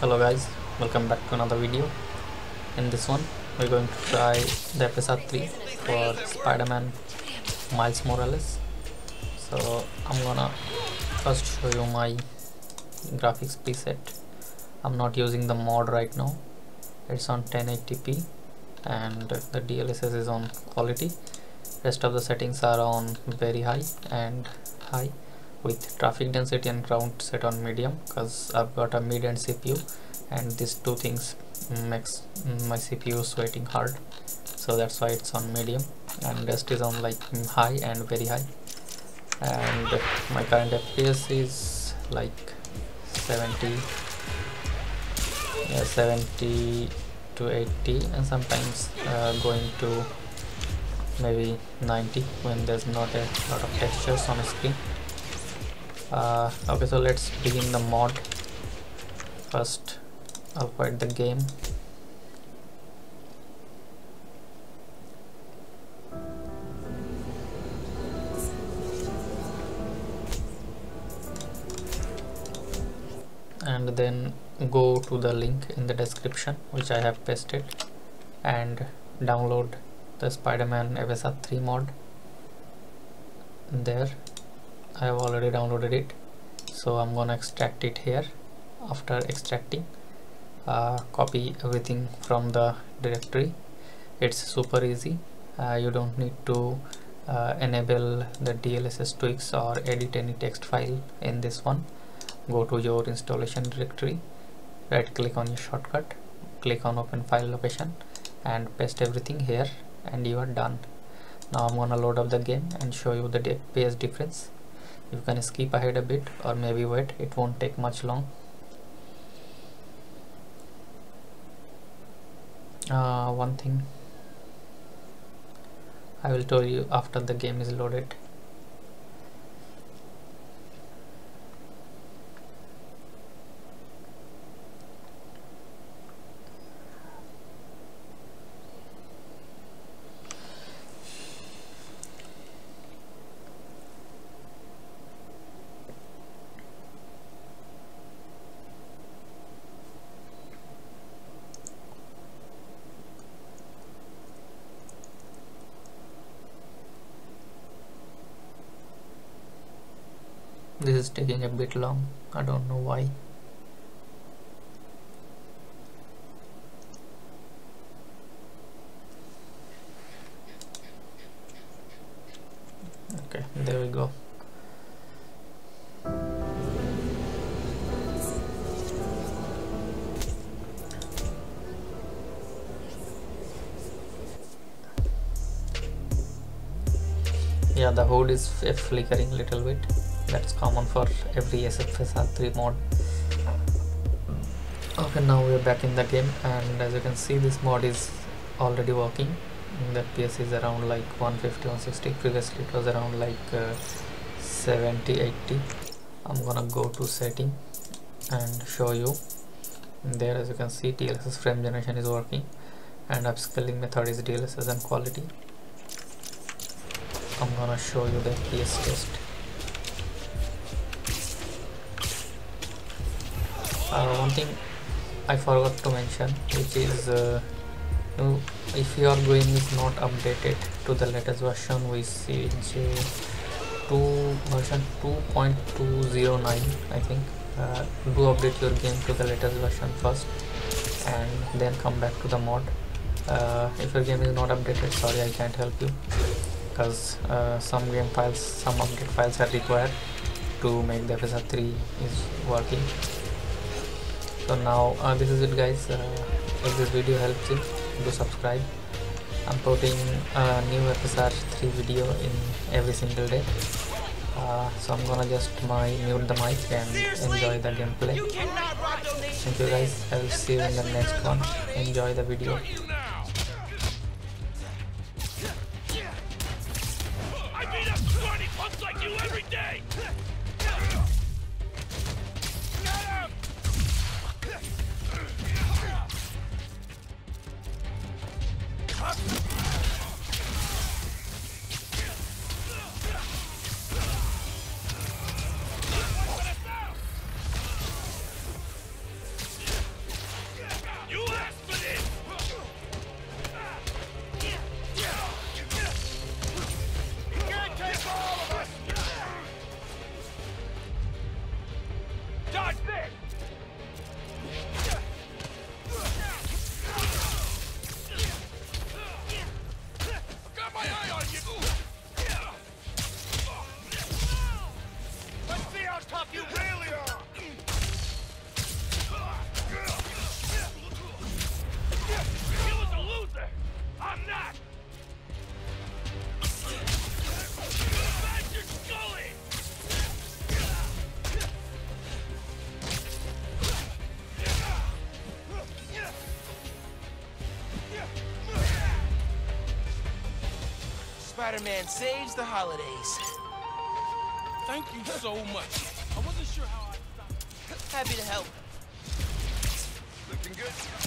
hello guys. Welcome back to another video. In this one we're going to try the FSR 3 for Spider-Man Miles Morales. So I'm gonna first show you my graphics preset. I'm not using the mod right now. It's on 1080p and the DLSS is on quality. Rest of the settings are on very high and high with traffic density and count set on medium because I've got a mid-end CPU and these two things makes my CPU sweating hard. So that's why it's on medium and rest is on like high and very high. And my current FPS is like 70 yeah, 70 to 80 and sometimes uh, going to maybe 90 when there's not a lot of textures on the screen uh, okay so let's begin the mod. First quit the game. And then go to the link in the description which I have pasted and download the Spider-Man FSR 3 mod there I have already downloaded it so I'm gonna extract it here after extracting. Uh, copy everything from the directory. It's super easy. Uh, you don't need to uh, enable the DLSS tweaks or edit any text file in this one. Go to your installation directory right click on your shortcut click on open file location and paste everything here and you are done. Now I'm gonna load up the game and show you the FPS difference you can skip ahead a bit or maybe wait. It won't take much long. Uh, one thing I will tell you after the game is loaded this is taking a bit long. I don't know why. Okay there we go. Yeah the HUD is flickering a little bit that's common for every SFSR3 mod. Okay now we're back in the game and as you can see this mod is already working. The FPS is around like 150 160 previously it was around like uh, 70 80 I'm gonna go to setting and show you. There as you can see DLSS frame generation is working and upscaling method is DLSS and quality. I'm gonna show you the FPS test uh, one thing I forgot to mention which is uh, if your game is not updated to the latest version which is 2 version 2.209 I think. Uh, do update your game to the latest version first and then come back to the mod. Uh, if your game is not updated sorry I can't help you. Because uh, some game files some update files are required to make the FSR 3 is working so now uh, this is it guys. Uh, if this video helps you do subscribe. I'm putting a new FSR 3 video in every single day. Uh, so i'm gonna just my mute the mic and enjoy the gameplay. Thank you guys. I will see you in the next one. Enjoy the video. Like you every day! tough you really are! He was a loser! I'm not! Spider-Man saves the holidays. Thank you so much. Happy to help. Looking good.